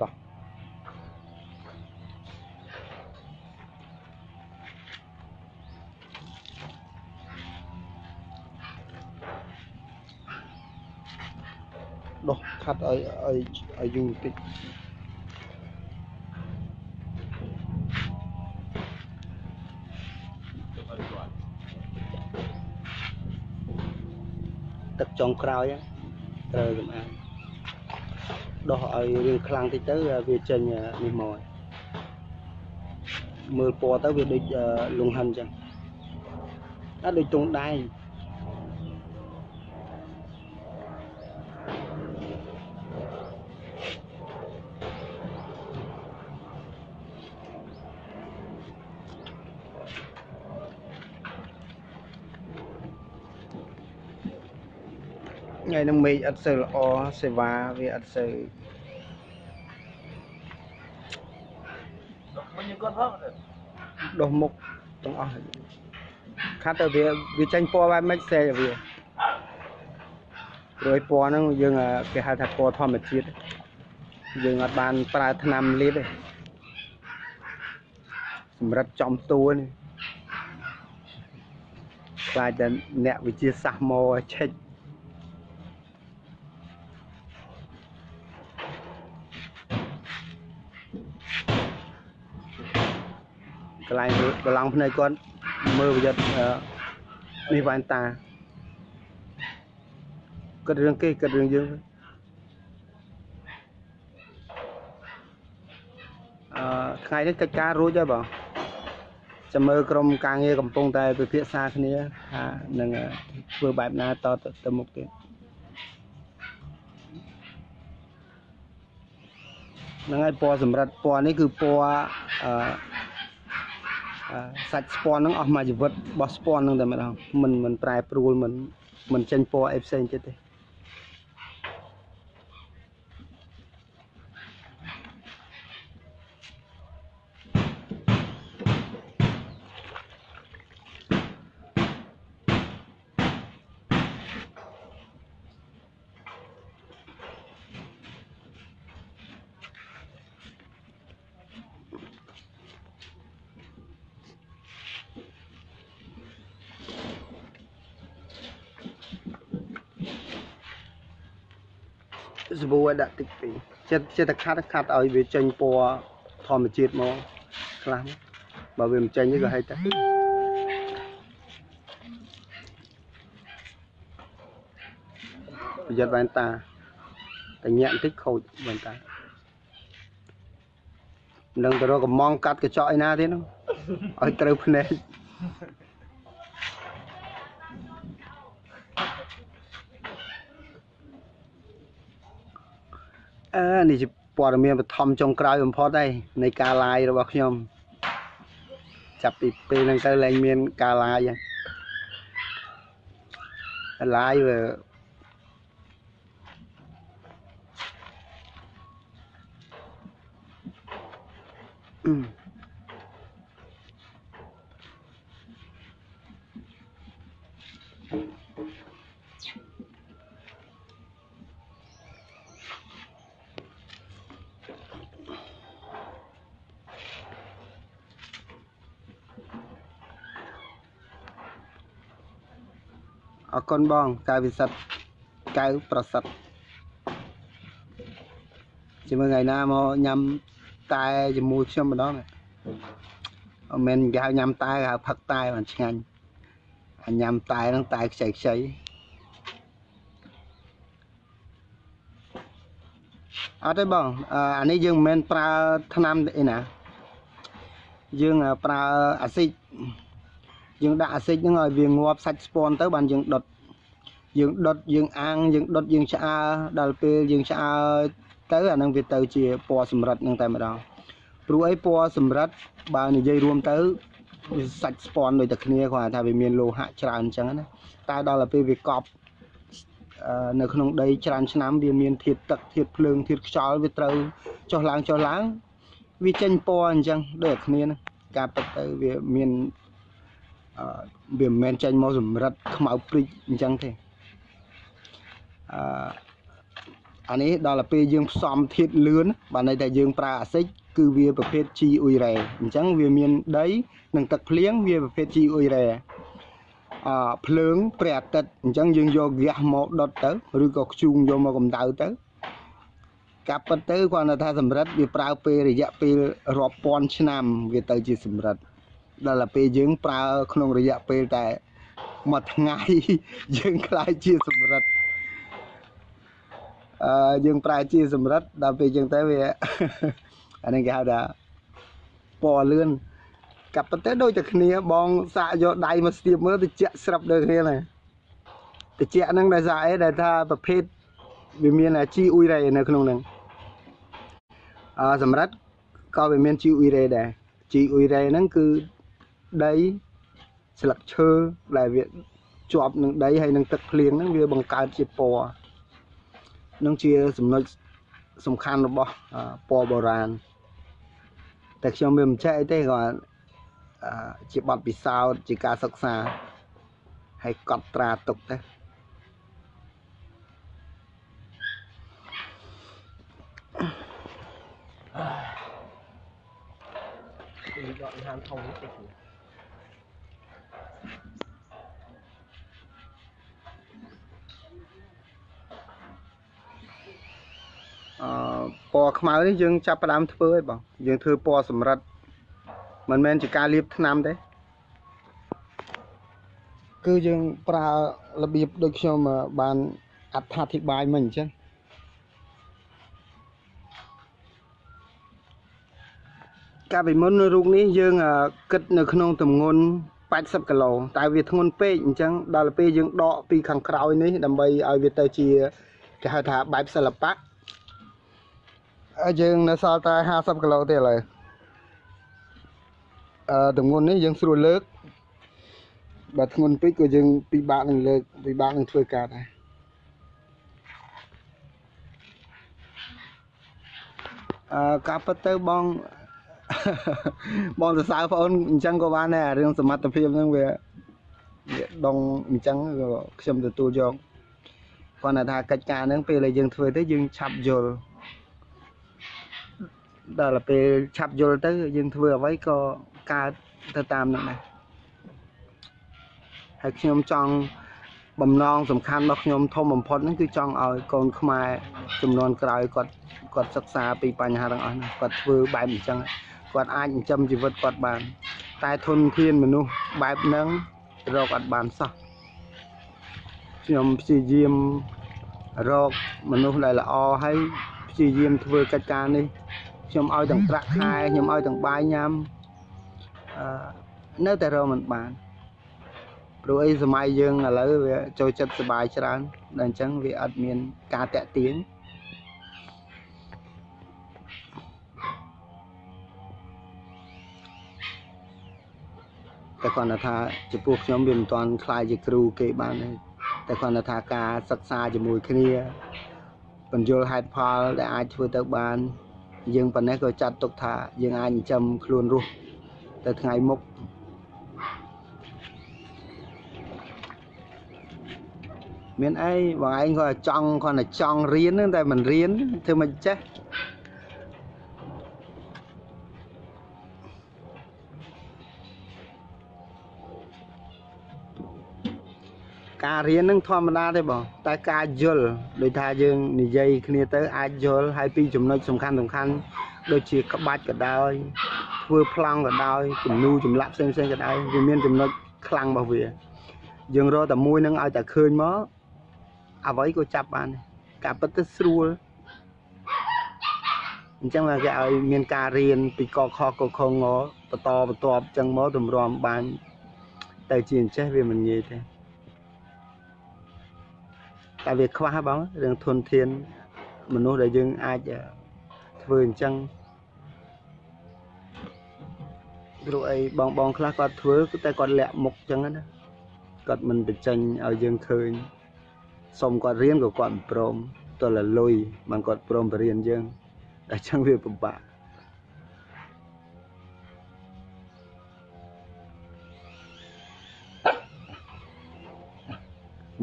តោះដោះខាត់ឲ្យឲ្យឲ្យយូរបន្តិចទឹកចុងក្រោយហ្នឹងត្រូវសម្អាត ដោះឲ្យរាងខ្លាំងតិចទៅវាចេញនេះមកហើយមើលពណ៌ទៅវាដូចលង្ហិនអញ្ចឹងអត់ដូចទងដៃ ថ្ងៃហ្នឹងមេឃអត់សូវល្អសេវាវាអត់សូវមិនញគាត់ផងដុសមុខទាំងអស់ខាត់ទៅវាវាចាញ់ពណ៌បែបម៉េចសេវាព្រោះឯពណ៌ហ្នឹងយើងគេហៅថាពណ៌ធម្មជាតិយើងអត់បានប្រើថ្នាំលាបទេសម្រាប់ចំតួនេះខ្លាចតែអ្នកវិជាសាស្ត្រមកឆិចកន្លែង ប្រឡងភ្នែកគាត់មើលប្រយុទ្ធនេះវ៉ែនតាគាត់រឿងគេគាត់រឿងយើងអឺថ្ងៃនេះកិច្ចការរួចហើយបងចាំមើលក្រុមការងារកំពុងតែពិភាក្សាគ្នាថានឹងធ្វើបែបណាតទៅមុខទៀតហ្នឹងហើយពណ៌សម្រាប់ពណ៌នេះគឺពណ៌អឺ សាច់ស្ពាន់ហ្នឹងអស់មួយជីវិតរបស់ស្ពាន់ហ្នឹងតែម្ដងមិនមិនប្រែប្រួលមិនមិនចេញពណ៌អីផ្សេងទៀតទេ សាប៊ូឲ្យដាក់តិចពេកចិត្តចិត្តតែខាត់ខាត់ឲ្យវាចេញពណ៌ធម្មជាតិមកខ្លះបើវាមិនចេញទេក៏ហិចតែប្រយ័ត្នវ៉ែនតាតែញាក់បន្តិចខូចវ៉ែនតាមិនដឹងទៅរកកំងកាត់កញ្ចក់ឯណាទៀតហ្នឹងឲ្យត្រូវភ្នែក អឺនេះជាព័ត៌មានបឋមចុងក្រោយបំផុតហើយនៃការ live របស់ខ្ញុំចាប់ពីពេលហ្នឹងទៅឡើងមានការ live ហើយ live វាអឺ អរគុណបងកាយវិសិទ្ធកៅប្រសិទ្ធជាមួយថ្ងៃណាមកញ៉ាំតែជាមួយខ្ញុំម្ដងអត់មែនគេហៅញ៉ាំតែគេហៅផឹកតែបានឆ្ងាញ់អាញ៉ាំតែហ្នឹងតែខ្ចីខ្ចីអត់ទេបងអានេះយើងមិនមែនប្រើថ្នាំអីណាយើងប្រើអាស៊ីត យើងដាក់អាស៊ីតហ្នឹងឲ្យវាងាប់សាច់ស្ពាន់ទៅបានយើងដុតយើងដុតយើងអាំងយើងដុតយើងឆ្អើដល់ពេលយើងឆ្អើទៅអាហ្នឹងវាទៅជាពណ៌សម្រិតហ្នឹងតែម្ដងព្រោះអីពណ៌សម្រិតបើនិយាយរួមទៅវាសាច់ស្ពាន់ដូចតែគ្នាគាត់ថាវាមានលោហៈច្រើនអញ្ចឹងណាតែដល់ទៅពេលវាកប់នៅក្នុងដីច្រើនឆ្នាំវាមានធាតុទឹកធាតុភ្លើងធាតុខ្យល់វាត្រូវចុះឡើងចុះឡើងវាចេញពណ៌អញ្ចឹងដូចគ្នាណាការពិតទៅវាមានអឺ វាមិនមែនចេញមកសម្រិតខ្មៅព្រិចអញ្ចឹងទេអឺអានេះដល់ទៅពេលយើងផ្សំធាតុលឿនបានន័យថាយើងប្រើអាស៊ីចគឺវាប្រភេទ G អ៊ុយរ៉េអញ្ចឹងវាមានដីនិងទឹកភ្លៀងវាប្រភេទ G អ៊ុយរ៉េអឺភ្លើងព្រះអាទិត្យអញ្ចឹងយើងយកហ្គាសមកដុតទៅឬក៏ខ្ជូងយកមកកម្ដៅទៅកាប់ពិតទៅគាត់ថាសម្រិតវាប្រើពេលរយៈពេលរាប់ពាន់ឆ្នាំវាទៅជាសម្រិត ដល់ទៅពេលយើងប្រើក្នុងរយៈពេលតែមួយថ្ងៃយើងខ្លាយជាសម្រិតអឺយើងប្រើជាសម្រិតដល់ពេលយើងទៅវាអានេះគេហៅថាពណ៌លឿនកាប់ទៅដូចតែគ្នាបងសាកយកដៃមកស្ទាបមើលទៅជាក់ស្រាប់ដូចគ្នាណាទៅជាក់ហ្នឹងដោយសារអីដែលថាប្រភេទវាមានជីអ៊ុយរ៉េនៅក្នុងហ្នឹងអឺសម្រាប់ក៏វាមានជីអ៊ុយរ៉េដែរជីអ៊ុយរ៉េហ្នឹងគឺ ដីស្លឹកឈើដែលវាជាប់នឹងដីហើយនឹងទឹកភ្លៀងហ្នឹងវាបង្កើតជាពណ៌នឹងជាចំណុចសំខាន់របស់ពណ៌បុរាណតែខ្ញុំវាមិនចេះអីទេគាត់ជាបទពិសោធន៍ជាការសិក្សាហើយកត់ត្រាទុកទៅដកហានធំតិច ពណ៌ខ្មៅនេះយើងចាប់ផ្ដើមធ្វើហើយបងយើងធ្វើពណ៌សម្រិតមិនមែនជាការលាបថ្នាំទេគឺយើងប្រើរបៀបដូចខ្ញុំបានអត្ថាធិប្បាយមិញអញ្ចឹងកាលពីមុននៅរូបនេះយើងគិតនៅក្នុងទម្ងន់80គីឡូតែវាធ្ងន់ពេកអញ្ចឹងដល់ពេលយើងដកពីខាងក្រោយនេះដើម្បីឲ្យវាទៅជាគេហៅថាបែបសិល្បៈ យើងនៅសល់តែ50គីឡូទេឥឡូវអឺទម្ងន់នេះយើងស្រួលលើកបើធ្ងន់ពេកក៏យើងពិបាកនឹងលើកពិបាកនឹងធ្វើការដែរអឺការពិតទៅបងបងសរសើរបងអូនអញ្ចឹងក៏បានដែររឿងសមត្ថភាពហ្នឹងវាវាដងអញ្ចឹងក៏ខ្ញុំទទួលយកគាត់ថាកិច្ចការហ្នឹងពេលដែលយើងធ្វើទៅយើងឆាប់យល់ ដល់ពេលឆាប់យល់ទៅ យើងធ្វើអ្វីក៏កើតទៅតាមនឹងដែរហើយខ្ញុំចង់បំណងសំខាន់របស់ខ្ញុំធំបំផុតហ្នឹងគឺចង់ឲ្យកូនខ្មែរចំនួនក្រោយគាត់គាត់សិក្សាពីបញ្ហាទាំងអស់ហ្នឹងគាត់ធ្វើបែបអញ្ចឹងគាត់អាចចិញ្ចឹមជីវិតគាត់បាន តែធនធានមនុស្សបែបហ្នឹងរកអត់បានសោះខ្ញុំព្យាយាមរកមនុស្សដែលល្អហើយព្យាយាមធ្វើកិច្ចការនេះ ខ្ញុំឲ្យទាំងប្រាក់ខែខ្ញុំឲ្យទាំងបាយញ៉ាំអឺនៅតែរកមិនបានព្រោះអីសម័យយើងឥឡូវវាចូលចិត្តសុបាយច្រើនដល់អញ្ចឹងវាអត់មានការតាក់ទាញតែគាត់ថាចំពោះខ្ញុំវាមិនទាន់ខ្លាយជាគ្រូគេបានទេតែគាត់ថាការសិក្សាជាមួយគ្នាបញ្យលហេតុផលដែលអាចធ្វើទៅបាន យើងប៉ុណ្ណេះក៏ចាត់ទុកថា យើងអាចចិញ្ចឹមខ្លួនរស់ទៅថ្ងៃមុខមានអីបងឯងគាត់ចង់គាត់តែចង់រៀនតែមិនរៀនធ្វើមិនចេះ ការរៀននឹងធម្មតាទេបងតែការយល់ដូចថាយើងនិយាយគ្នាទៅអាចយល់ហើយពីចំណុចសំខាន់សំខាន់ដូចជាក្បាច់ក៏ដោយធ្វើប្លង់ក៏ដោយគំនូចម្លាក់ផ្សេងផ្សេងក៏ដោយវាមានចំណុចខ្លាំងរបស់វាយើងរកតែមួយនឹងឲ្យតែឃើញមកអ្វីក៏ចាប់បានការពិតទៅស្រួលអញ្ចឹងគេឲ្យមានការរៀនពីកខកខងបន្តបន្ទាប់អញ្ចឹងមកទម្រាំបានតែជាអញ្ចេះវាមិនងាយទេ តែវាខ្វះបងរឿងធនធានមនុស្សដែលយើងអាចធ្វើអញ្ចឹងព្រោះអីបងបងខ្លះគាត់ធ្វើតែគាត់លាក់មុខអញ្ចឹងណាគាត់មិនបញ្ចេញឲ្យយើងឃើញសុំគាត់រៀនក៏គាត់មិនព្រមតលលុយបានគាត់ព្រមបរៀនយើងតែអញ្ចឹងវាពិបាក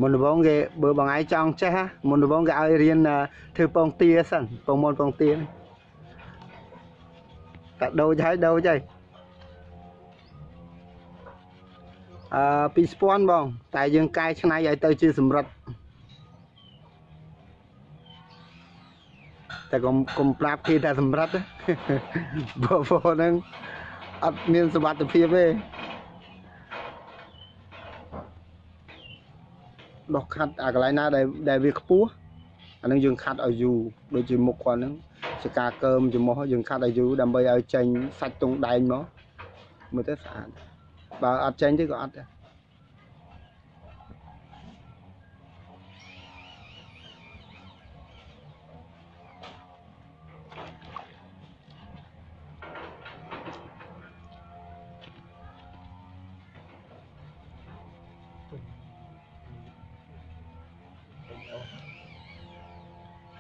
មុនដំបូងគេបើបងឯងចង់ចេះហ่ะមុនដំបូងគេឲ្យរៀនអឺធ្វើពងទាសិនពងមុនពងទានេះតែដូចហើយដូចហើយអឺពីស្ពាន់បង តែយើងកែច្នៃឲ្យទៅជាសម្រិតតែកុំកុំប្រាប់គេថាសម្រិតណាព្រោះព្រោះហ្នឹងអត់មានសុវត្ថិភាពទេ ដោះខាត់អាកន្លែងណាដែលដែលវាខ្ពស់អានឹងយើងខាត់ឲ្យយូរដូចជាមុខគាត់ហ្នឹងជាការកើមចំោះយើងខាត់ឲ្យយូរដើម្បីឲ្យចេញសាច់ទង់ដែងមកមើលទៅស្អាតបើអត់ចេញទេក៏អត់ដែរ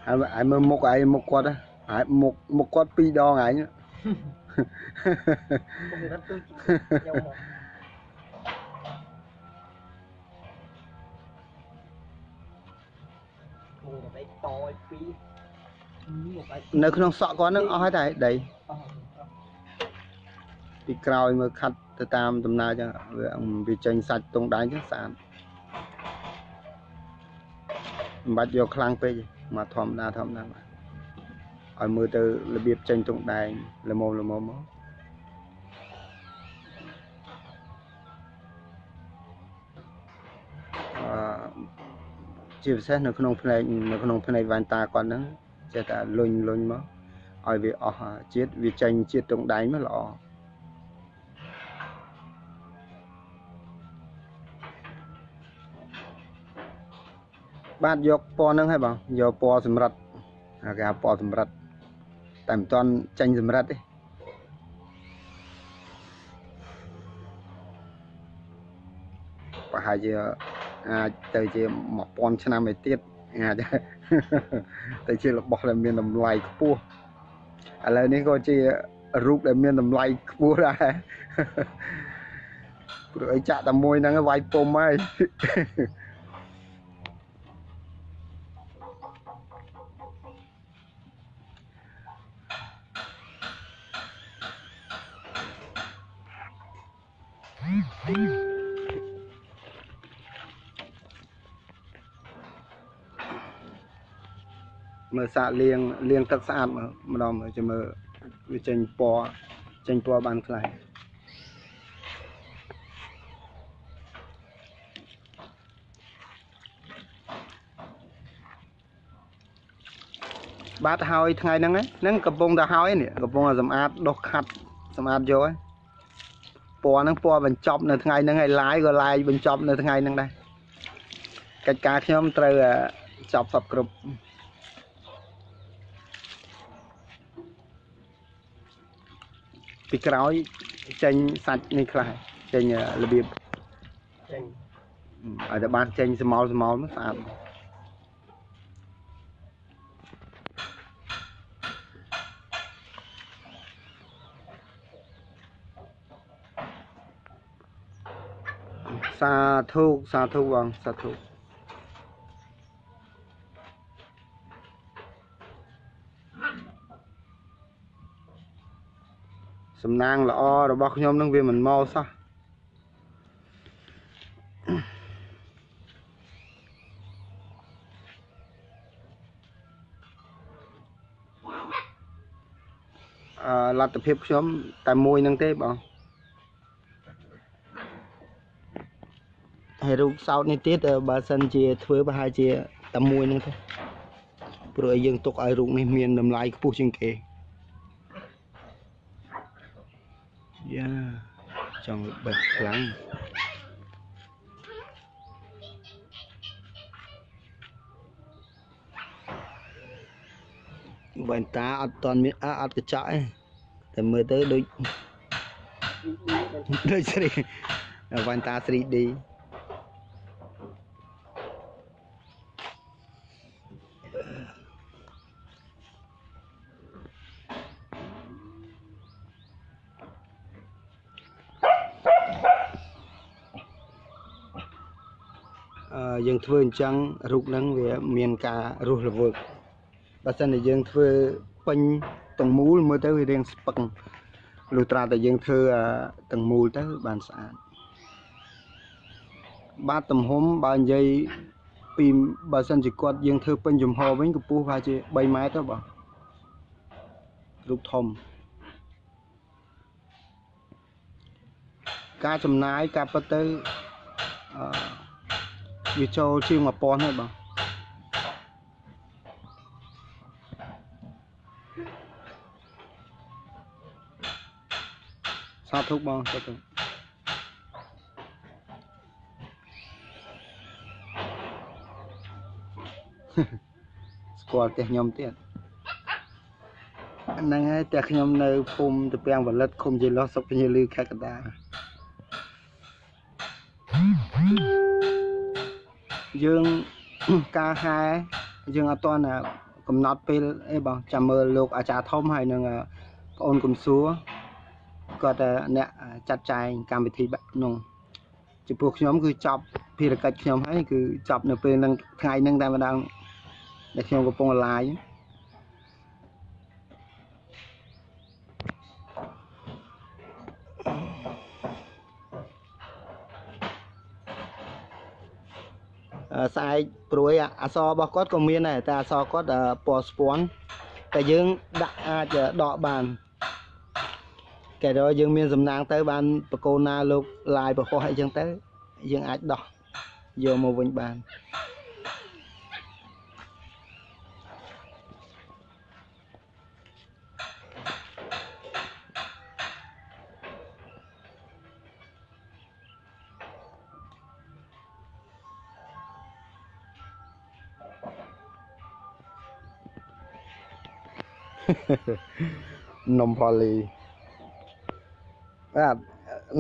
ហើយហើយមើលមុខឯងមុខគាត់ណាហើយមុខមុខគាត់ពីរដងឯងពុំរត់ទៅខ្ញុំមកគង់តែតយពីមកឲ្យនៅក្នុងសក់គាត់ហ្នឹងអស់ហើយតែដីអស់ពីក្រោយមើលខាត់ទៅតាមដំណើរចឹងវាវាចេញសាច់ទង់ដែងចឹងស្អាតមិនបាច់យកខ្លាំងពេកទេ មកធម្មតាធម្មតាបាទឲ្យមើលទៅរបៀបចេញទង់ដែងល្មមល្មមមកអឺជាពិសេសនៅក្នុងផ្នែកនៅក្នុងផ្នែកវ៉ែនតាគាត់ហ្នឹងចេះតែលុញលុញមកឲ្យវាអស់ជាតិវាចេញជាតិទង់ដែងមកល្អ បាទយកពណ៌ហ្នឹងហើយបងយកពណ៌សម្រិតហៅគេហៅពណ៌សម្រិតតែមិនទាន់ចាញ់សម្រិតទេប្រហែលជាអាចទៅជា1000ឆ្នាំឯទៀតអាចទៅជារបស់ដែលមានតម្លៃខ្ពស់ឥឡូវនេះក៏ជារូបដែលមានតម្លៃខ្ពស់ដែរព្រោះអីចាក់តែមួយហ្នឹងឯងវាយពុំហើយ មើលសាកលាងលាងទឹកស្អាតមើលម្ដងមើលចាំមើលវាចេញពណ៌ចេញពណ៌បានខ្លះបាទហើយថ្ងៃហ្នឹងហ្នឹងកំពុងតែហើយនេះកំពុងតែសម្អាតដុសខាត់សម្អាតយកហើយពណ៌ហ្នឹងពណ៌បញ្ចប់នៅថ្ងៃហ្នឹងហើយឡាយក៏ឡាយបញ្ចប់នៅថ្ងៃហ្នឹងដែរកិច្ចការខ្ញុំត្រូវអឺចប់សពគ្រប់ ពីក្រោយចេញសាច់នេះខ្លះចេញរបៀបចេញឲ្យតែបានចេញស្មោលស្មោលនោះស្អាតសាធុសាធុបងសាធុ សំណាងល្អរបស់ខ្ញុំនឹងវាមិនមកសោះអឺលទ្ធភាពខ្ញុំតែមួយហ្នឹងទេបងហើយរូបសោតនេះទៀតអឺបើសិនជាធ្វើប្រហែលជាតែមួយហ្នឹងទេព្រោះឲ្យយើងទុកឲ្យរូបនេះមានតម្លៃខ្ពស់ជាងគេយ៉ា ចង់បេះខ្លាំងវ៉ែនតាអត់តន់មានអអត់កញ្ចក់ទេតែមើលទៅដូចដូចស្រីវ៉ែនតា 3D យើងធ្វើអញ្ចឹងរូបហ្នឹងវាមានការរស់រវើកបើសិនតែយើងធ្វើពេញទាំងមូលមើលទៅវារាងស្ពឹងលុះត្រាតែយើងធ្វើអាទាំងមូលទៅបានស្អាតបាតទំហំបើនិយាយពីបើសិនជាគាត់យើងធ្វើពេញចំហវិញកម្ពស់ប្រហែលជា3ម៉ែត្រទៅបងរូបធំការចំណាយការពិតទៅអឺ វាចូលជាង1000ហើយបងសាធុបងសាធុស្គាល់ផ្ទះខ្ញុំទៀតហ្នឹងហើយផ្ទះខ្ញុំនៅភូមិតពាំងវលិតឃុំជាលោះសុកពញាលឺខេត្តកណ្ដាល យើងការហែយើងអត់ទាន់កំណត់ពេលអីបងចាំមើលលោកអាចារ្យធំហើយនឹងបងអូនកំសួរគាត់អ្នកចាត់ចែងកម្មវិធីបាក់នោះចំពោះខ្ញុំគឺចប់ភារកិច្ចខ្ញុំហើយគឺចប់នៅពេលហ្នឹងថ្ងៃហ្នឹងតែម្ដងដែលខ្ញុំកំពុងឡាយ ស្អែកព្រួយអសរបស់គាត់ក៏មានដែរតែអសគាត់ពណ៌ស្ពាន់តែយើងដាក់អាចដកបានគេរយើងមានសំណាងទៅបានបកូនណាលោកឡាយប្រហោះអីចឹងទៅយើងអាចដោះយកមកវិញបាន នំប៉ូលីបាទ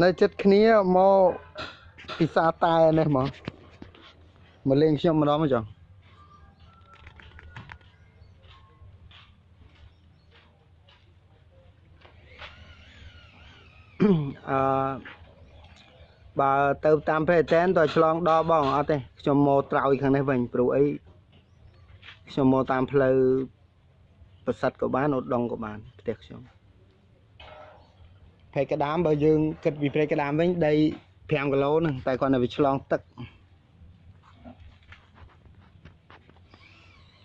នៅចិត្តគ្នាមកពិសាតែនេះហ្មងមកលេងខ្ញុំម្ដងមកចុះអឺបើទៅតាមព្រៃតែនតើឆ្លងដល់បងអត់ទេខ្ញុំមកត្រោយខាងនេះវិញព្រោះអីខ្ញុំមកតាមផ្លូវ ប្រសិទ្ធក៏បានឧដុង្គក៏បានផ្ទះខ្ញុំព្រៃកដាមបើយើងគិតពីព្រៃកដាមវិញដី5គីឡូហ្នឹងតែគាត់នៅវាឆ្លងទឹក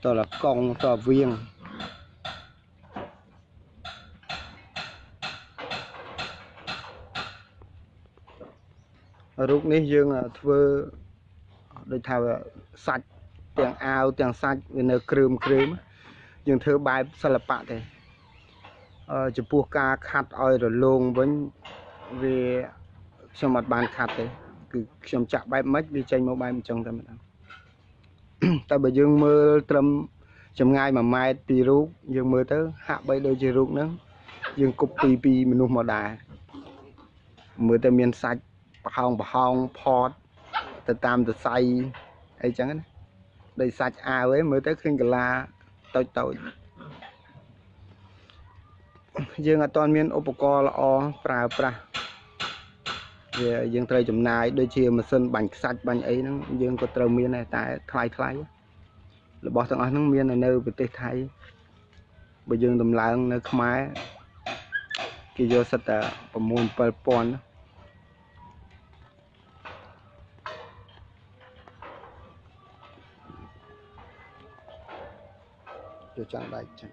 តលកងតវៀងរូបនេះយើងធ្វើដូចថាសាច់ទាំងអាវទាំងសាច់វានៅ គ្រឿមគ្រឿម យើងធ្វើបែបសិល្បៈទេអឺចំពោះការខាត់ឲ្យរលោងវិញវាខ្ញុំអត់បានខាត់ទេគឺខ្ញុំចាក់បែបម៉េចវាចេញមកបែបអញ្ចឹងតែម្ដងតែបើយើងមើលត្រឹមចម្ងាយ1ម៉ែត្រពីរូបយើងមើលទៅហាក់បីដូចជារូបហ្នឹងយើងគប់ពីពីមនុស្សមកដែរមើលទៅមានសាច់ប្រហោងប្រហោងផតទៅតាមទសៃអីចឹងណាដូចសាច់អាវឯងមើលទៅឃើញកាឡា តូចតូចយើងអត់ទាន់មានឧបករណ៍ល្អប្រើប្រាស់វាយើងត្រូវចំណាយដូចជាម៉ាស៊ីនបាញ់ខ្សាច់បាញ់អីហ្នឹងយើងក៏ត្រូវមានដែរតែថ្លៃថ្លៃរបស់ទាំងអស់ហ្នឹងមាននៅប្រទេសថៃបើយើងដំឡើងនៅខ្មែរគេយកសិតតែ6 7000 យកចាំដៃចឹង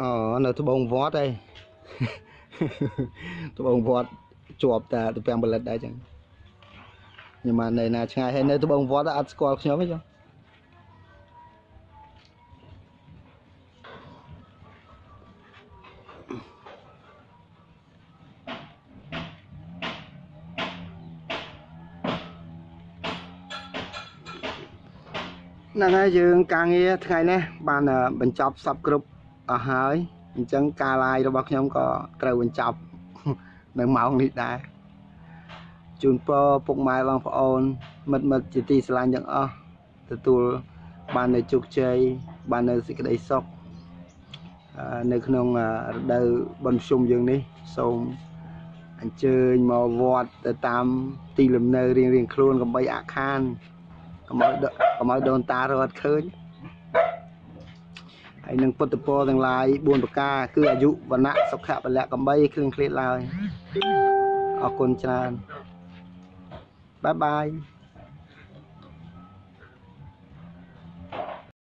អូនៅត្បូងវត្តឯងត្បូងវត្តជាប់តែទៅ5ផលិតដែរចឹងខ្ញុំមកនៅណាឆ្ងាយហើយនៅត្បូងវត្តអត់ស្គាល់ខ្ញុំទេចឹង ហ្នឹងហើយយើងការងារថ្ងៃនេះបានបញ្ចប់សពគ្រប់អស់ហើយអញ្ចឹងការ live របស់ខ្ញុំក៏ត្រូវបញ្ចប់នៅម៉ោងនេះដែរជូនពរពុកម៉ែបងប្អូន មិត្តមិត្តជាទីស្រឡាញ់ទាំងអស់ទទួលបាននៅជោគជ័យបាននៅសេចក្តីសុខអឺនៅក្នុងអឺរដូវបុណ្យភ្ជុំយើងនេះសូមអញ្ជើញមកវត្តទៅតាមទីលំនៅរៀងរៀងខ្លួនកុំបីអាក់ខាន កុំឲ្យដកុំឲ្យដូនតារត់ឃើញហើយនឹងពុទ្ធពរទាំងឡាយ4ប្រការគឺអាយុវណ្ណៈសុខៈពលៈកំបីគ្រឿងឃ្លាតឡើយអរគុណច្រើនបាយបាយ